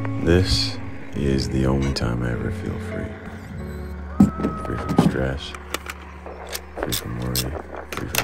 This is the only time I ever feel free. Free from stress, free from worry, free from.